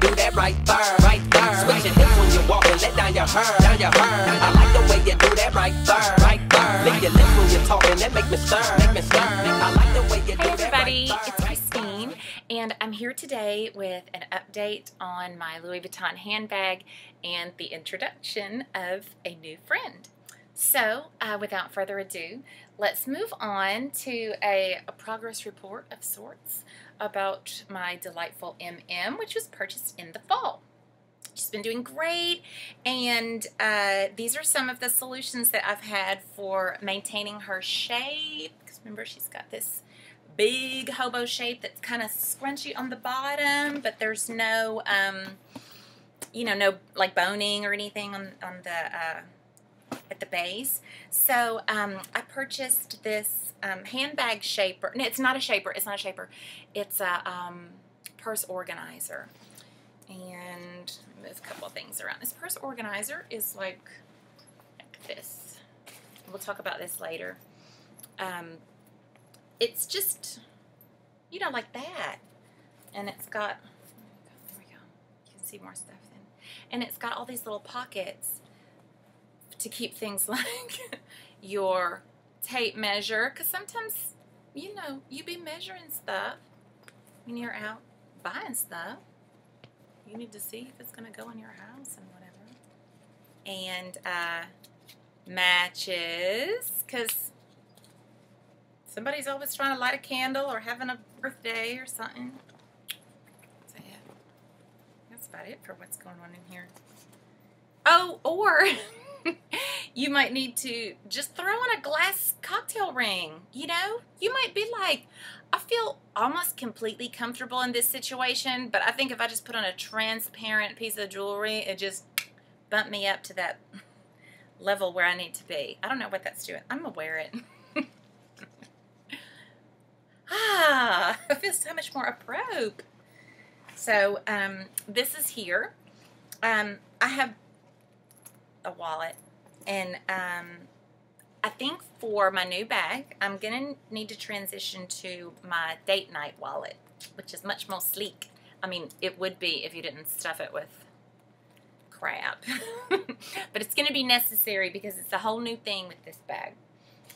do that right there, right there. Switch your hips when you walk and let down your hair, down your hair. I like the way you do that right there, right there. Lick your lips when you're talking, that make me stir, make me stir. I like the way you do Hey that everybody, right it's. Christine, and I'm here today with an update on my Louis Vuitton handbag and the introduction of a new friend. So, uh, without further ado, let's move on to a, a progress report of sorts about my delightful MM, which was purchased in the fall. She's been doing great, and uh, these are some of the solutions that I've had for maintaining her shape. Because remember, she's got this big hobo shape that's kind of scrunchy on the bottom, but there's no, um, you know, no like boning or anything on on the uh, at the base. So um, I purchased this um, handbag shaper. No, it's not a shaper. It's not a shaper. It's a um, purse organizer. And move a couple of things around. This purse organizer is like, like this. We'll talk about this later. Um, it's just, you know, like that. And it's got, there we go. You can see more stuff then. And it's got all these little pockets to keep things like your tape measure. Because sometimes, you know, you be measuring stuff when you're out buying stuff. You need to see if it's going to go in your house and whatever. And uh, matches, because somebody's always trying to light a candle or having a birthday or something. So yeah, that's about it for what's going on in here. Oh, or you might need to just throw in a glass cocktail ring. You know, you might be like, I feel almost completely comfortable in this situation, but I think if I just put on a transparent piece of jewelry, it just bumped me up to that level where I need to be. I don't know what that's doing. I'm gonna wear it. ah, I feel so much more appropriate. So um, this is here. Um, I have a wallet, and um, I think for my new bag, I'm gonna need to transition to my date night wallet, which is much more sleek. I mean, it would be if you didn't stuff it with crap, but it's gonna be necessary because it's a whole new thing with this bag.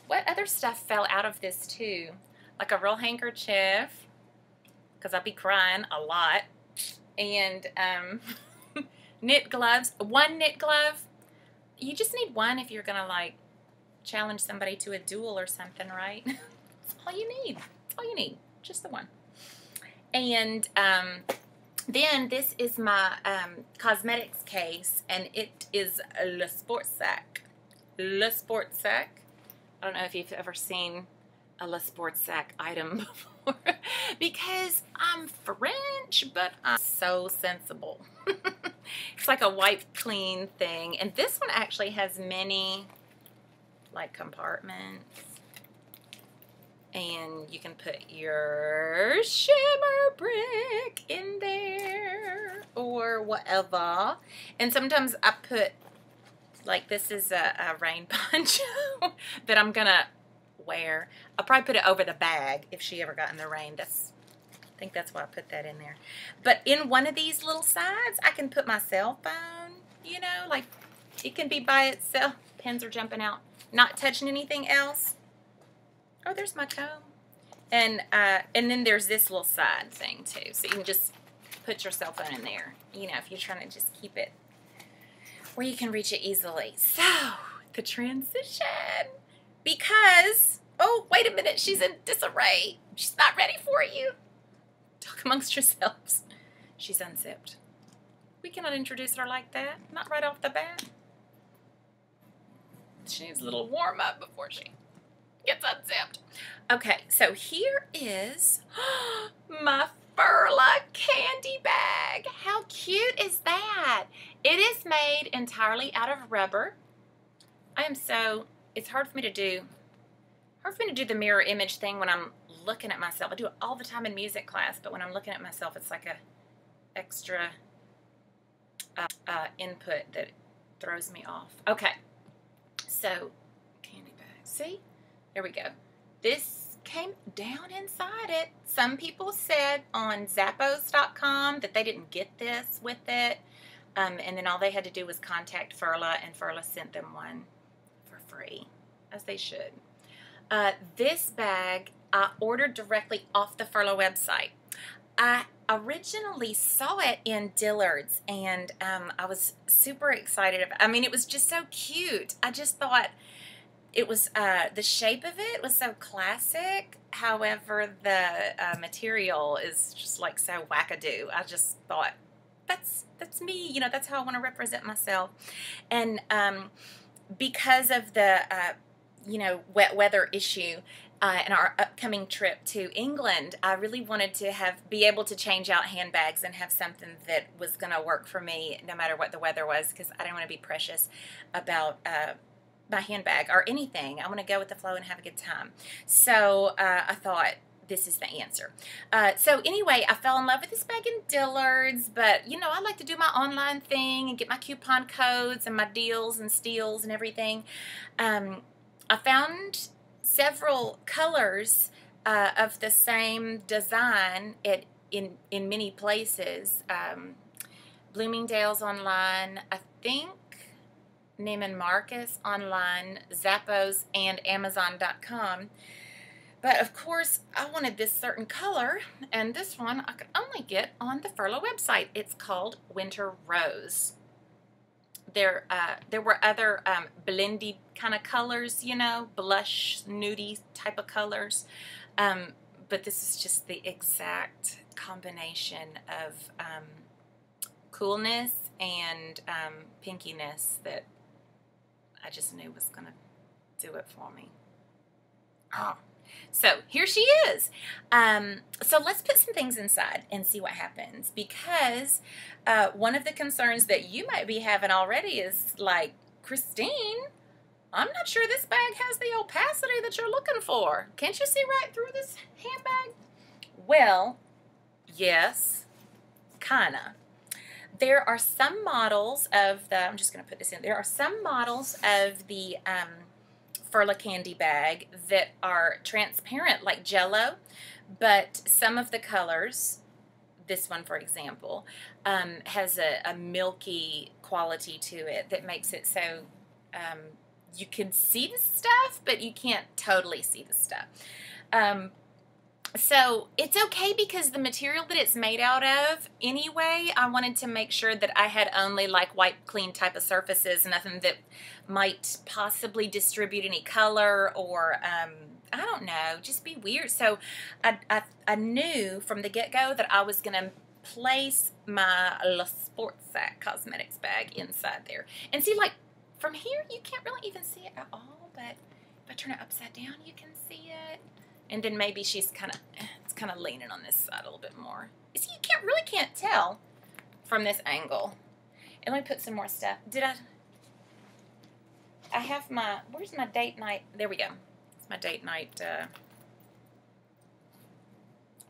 What other stuff fell out of this too? Like a real handkerchief, because I'll be crying a lot, and um, knit gloves. One knit glove. You just need one if you're gonna like challenge somebody to a duel or something, right? That's all you need. That's all you need. Just the one. And um, then this is my um, cosmetics case, and it is LeSportsac. Le Sport Sac. I don't know if you've ever seen a LeSportsac item before, because I'm French, but I'm so sensible. it's like a wipe clean thing, and this one actually has many like compartments. And you can put your shimmer brick in there or whatever. And sometimes I put, like this is a, a rain poncho that I'm gonna wear. I'll probably put it over the bag if she ever got in the rain. That's, think that's why I put that in there. But in one of these little sides, I can put my cell phone, you know, like it can be by itself. Pins are jumping out not touching anything else. Oh, there's my comb. And uh, and then there's this little side thing too. So you can just put your cell phone in there. You know, if you're trying to just keep it where you can reach it easily. So, the transition. Because, oh, wait a minute, she's in disarray. She's not ready for you. Talk amongst yourselves. She's unzipped. We cannot introduce her like that. Not right off the bat. She needs a little warm up before she gets unzipped. Okay, so here is my Furla candy bag. How cute is that? It is made entirely out of rubber. I am so, it's hard for me to do, hard for me to do the mirror image thing when I'm looking at myself. I do it all the time in music class, but when I'm looking at myself, it's like a extra uh, uh, input that throws me off. Okay. So, candy bag. See? There we go. This came down inside it. Some people said on Zappos.com that they didn't get this with it. Um, and then all they had to do was contact Furla, and Furla sent them one for free, as they should. Uh, this bag I ordered directly off the Furla website. I originally saw it in Dillard's, and um, I was super excited. About, I mean, it was just so cute. I just thought it was uh, the shape of it was so classic. However, the uh, material is just like so wackadoo. I just thought that's that's me. You know, that's how I want to represent myself. And um, because of the uh, you know wet weather issue, uh, in our upcoming trip to England, I really wanted to have be able to change out handbags and have something that was going to work for me no matter what the weather was because I didn't want to be precious about uh, my handbag or anything. I want to go with the flow and have a good time. So uh, I thought this is the answer. Uh, so anyway, I fell in love with this bag in Dillard's, but you know, I like to do my online thing and get my coupon codes and my deals and steals and everything. Um, I found several colors uh, of the same design it, in, in many places. Um, Bloomingdale's online, I think Neiman Marcus online, Zappos, and Amazon.com. But of course, I wanted this certain color, and this one I could only get on the Furla website. It's called Winter Rose there uh, there were other um, blendy kind of colors, you know, blush, nudie type of colors. Um, but this is just the exact combination of um, coolness and um, pinkiness that I just knew was going to do it for me. Oh. So here she is. Um, so let's put some things inside and see what happens because uh, one of the concerns that you might be having already is like, Christine, I'm not sure this bag has the opacity that you're looking for. Can't you see right through this handbag? Well, yes, kinda. There are some models of the, I'm just going to put this in, there are some models of the um, Furla candy bag that are transparent like jello, but some of the colors, this one for example, um, has a, a, milky quality to it that makes it so um, you can see the stuff, but you can't totally see the stuff. Um, so it's okay because the material that it's made out of, anyway, I wanted to make sure that I had only like white clean type of surfaces, nothing that might possibly distribute any color or um, I don't know, just be weird. So I, I, I knew from the get-go that I was going to place my La Sports Sac Cosmetics bag inside there. And see, like, from here, you can't really even see it at all, but if I turn it upside down, you can see it. And then maybe she's kind of, it's kind of leaning on this side a little bit more. You see, you can't really can't tell from this angle. And let me put some more stuff. Did I, I have my, where's my date night? There we go. It's my date night uh,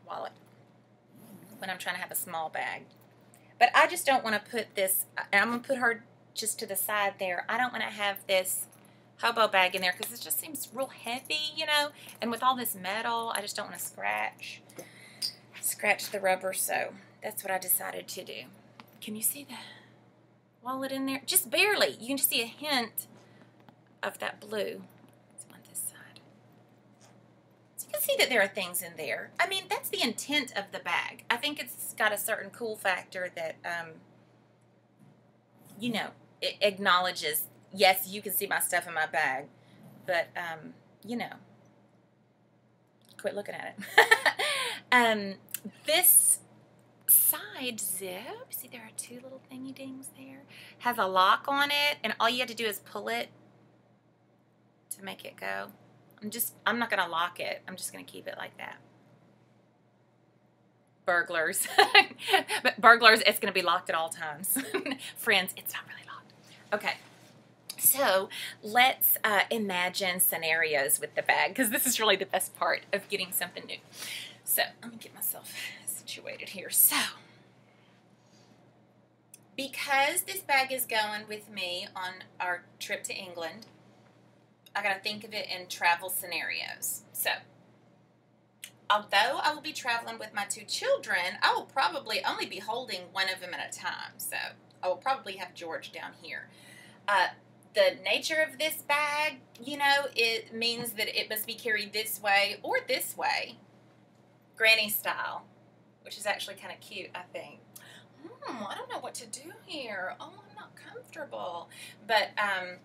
wallet when I'm trying to have a small bag. But I just don't want to put this, I'm going to put her just to the side there. I don't want to have this hobo bag in there because it just seems real heavy, you know. And with all this metal, I just don't want to scratch scratch the rubber. So that's what I decided to do. Can you see the wallet in there? Just barely. You can just see a hint of that blue. on this side. So you can see that there are things in there. I mean, that's the intent of the bag. I think it's got a certain cool factor that, um, you know, it acknowledges yes, you can see my stuff in my bag, but um, you know, quit looking at it. um, this side zip, see there are two little thingy dings there, has a lock on it, and all you have to do is pull it to make it go. I'm just, I'm not gonna lock it. I'm just gonna keep it like that. Burglars, but burglars, it's gonna be locked at all times. Friends, it's not really locked. Okay. So let's uh, imagine scenarios with the bag because this is really the best part of getting something new. So let me get myself situated here. So because this bag is going with me on our trip to England, I got to think of it in travel scenarios. So although I will be traveling with my two children, I will probably only be holding one of them at a time. So I will probably have George down here. Uh, the nature of this bag, you know, it means that it must be carried this way or this way, granny style, which is actually kind of cute, I think. Hmm, I don't know what to do here. Oh, I'm not comfortable. But um,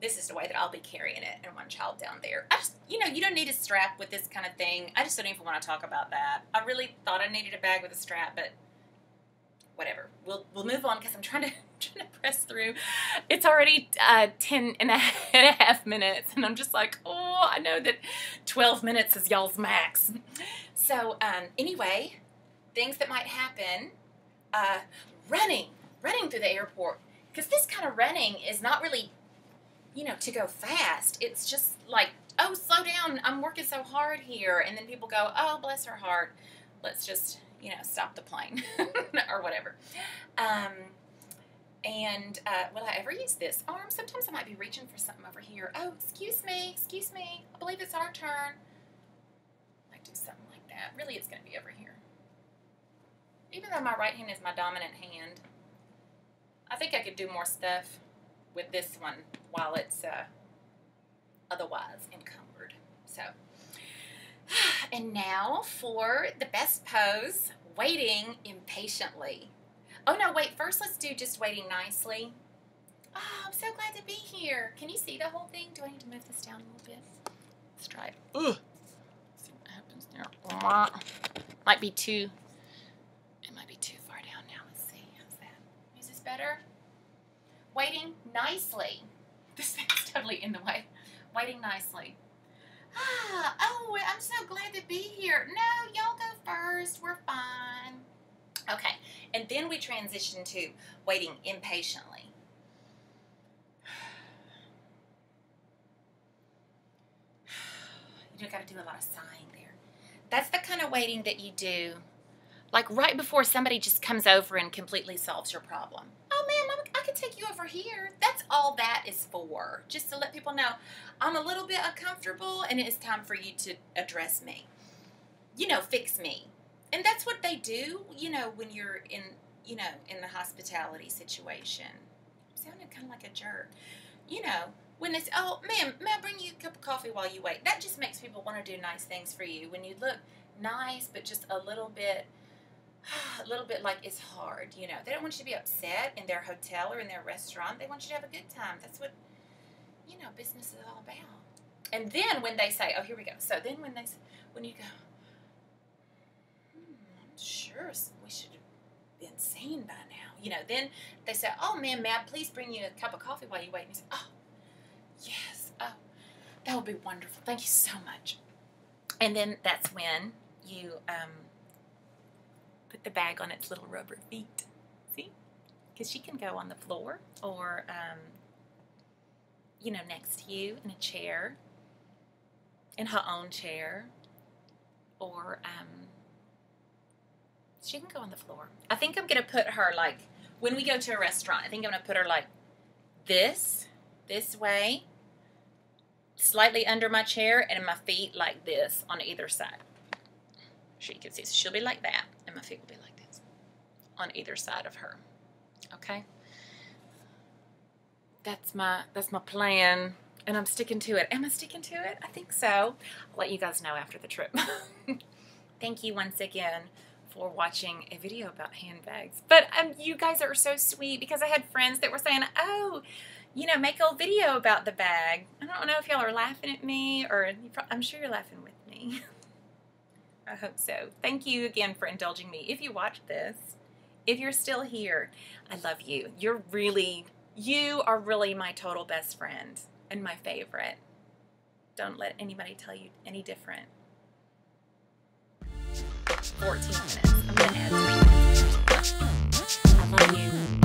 this is the way that I'll be carrying it and one child down there. I just, you know, you don't need a strap with this kind of thing. I just don't even want to talk about that. I really thought I needed a bag with a strap, but whatever. We'll we'll move on because I'm trying to trying to press through. It's already uh, 10 and a, and a half minutes, and I'm just like, oh, I know that 12 minutes is y'all's max. So um, anyway, things that might happen, uh, running, running through the airport, because this kind of running is not really, you know, to go fast. It's just like, oh, slow down, I'm working so hard here, and then people go, oh, bless her heart, let's just you know, stop the plane or whatever. Um, and uh, will I ever use this arm? Sometimes I might be reaching for something over here. Oh, excuse me, excuse me. I believe it's our turn. I do something like that. Really, it's going to be over here. Even though my right hand is my dominant hand, I think I could do more stuff with this one while it's uh, otherwise encumbered. So. And now for the best pose, waiting impatiently. Oh no, wait, first let's do just waiting nicely. Oh, I'm so glad to be here. Can you see the whole thing? Do I need to move this down a little bit? Let's try it. Ugh. see what happens there. Might be too, it might be too far down now. Let's see. How's that? Is this better? Waiting nicely. This thing's totally in the way. Waiting nicely. Ah, oh, I'm so glad to be here. No, y'all go first. We're fine. Okay, and then we transition to waiting impatiently. You got to do a lot of sighing there. That's the kind of waiting that you do, like right before somebody just comes over and completely solves your problem. Oh, man, I can take you over here. That's all that is for, just to let people know I'm a little bit uncomfortable and it's time for you to address me. You know, fix me. And that's what they do, you know, when you're in, you know, in the hospitality situation. I'm sounding kind of like a jerk. You know, when it's, oh, ma'am, may I bring you a cup of coffee while you wait? That just makes people want to do nice things for you. When you look nice, but just a little bit a little bit like it's hard, you know. They don't want you to be upset in their hotel or in their restaurant. They want you to have a good time. That's what, you know, business is all about. And then when they say, oh, here we go. So then when they, when you go, sure we should have been seen by now. You know, then they say, oh, man, may I please bring you a cup of coffee while you wait? And you say, oh, yes, oh, that would be wonderful. Thank you so much. And then that's when you, um, put the bag on its little rubber feet. See? Because she can go on the floor or, um, you know, next to you in a chair, in her own chair, or um, she can go on the floor. I think I'm going to put her like, when we go to a restaurant, I think I'm going to put her like this, this way, slightly under my chair, and my feet like this on either side. You can see. So she'll be like that and my feet will be like this on either side of her. Okay? That's my that's my plan and I'm sticking to it. Am I sticking to it? I think so. I'll let you guys know after the trip. Thank you once again for watching a video about handbags. But um, you guys are so sweet because I had friends that were saying, oh, you know, make a video about the bag. I don't know if y'all are laughing at me or I'm sure you're laughing with me. I hope so. Thank you again for indulging me. If you watch this, if you're still here, I love you. You're really, you are really my total best friend and my favorite. Don't let anybody tell you any different. 14 minutes. I'm to add three minutes. I love you.